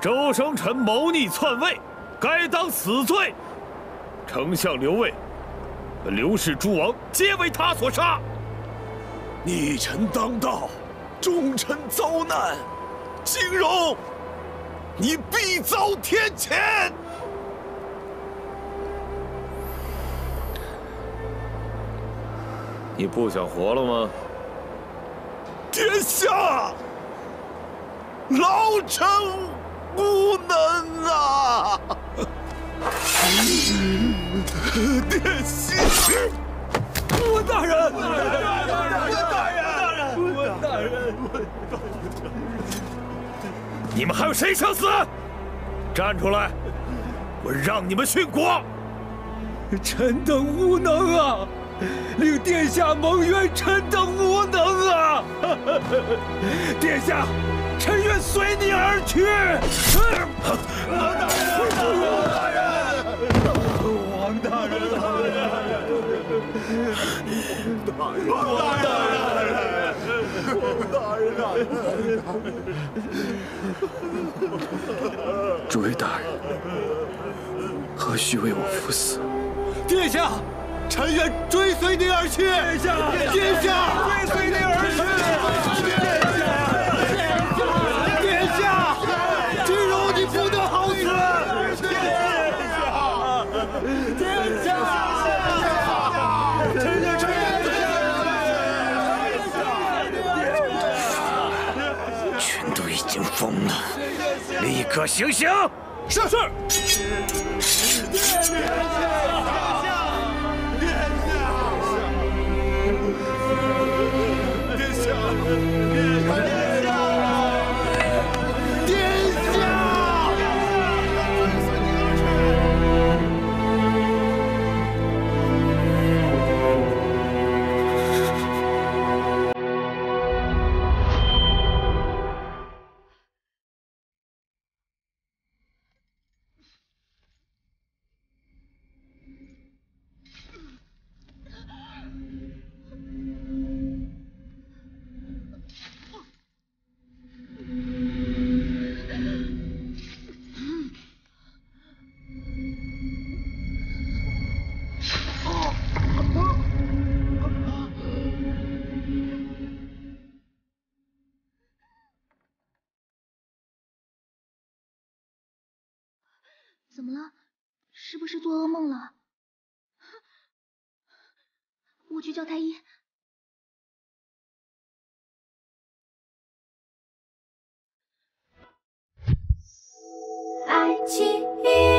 周生辰谋逆篡位，该当死罪。丞相刘卫，刘氏诸王皆为他所杀。逆臣当道，忠臣遭难，金荣，你必遭天谴。你不想活了吗？殿下，老臣无能啊！殿下，温大人，温大人，温大人，你们还有谁想死？站出来，我让你们殉国！臣等无能啊！令殿下蒙冤，臣等无能啊！殿下，臣愿随你而去。王大人，王大人，王大人，王大人，王大人，诸位大人，何须为我赴死？殿下。臣愿追随您而去，殿下，殿下，追随您而去，都已经疯了，立刻行刑。是是。怎么了？是不是做噩梦了？我去叫太医。爱奇艺。